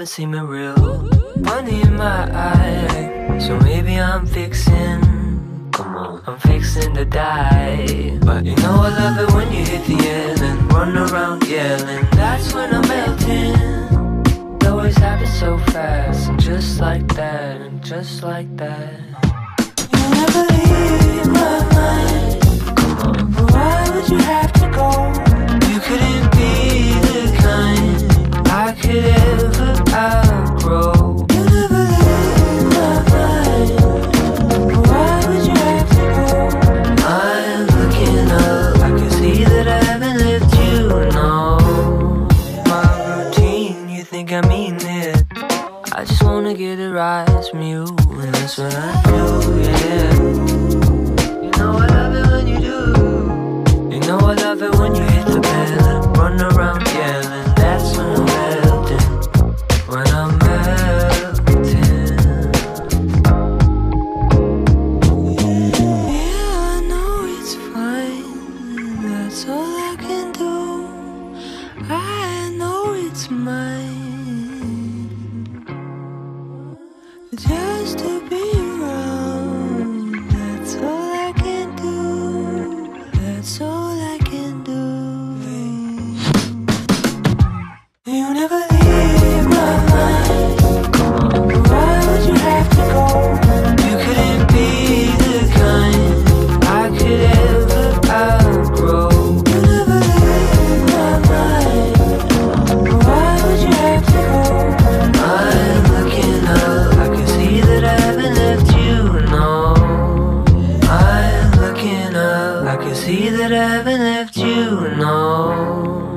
seeming real. Money in my eye, so maybe I'm fixing. Come on, I'm fixing to die. But you know I love it when you hit the end and run around yelling. That's when I'm melting. It always happens so fast, and just like that, and just like that. Think I mean it? I just wanna get a rise from you, and that's what I do. Yeah. You know I love it when you do. You know I love it when you hit the run around yelling. That's when I'm melting. When I'm melting. that I haven't left you know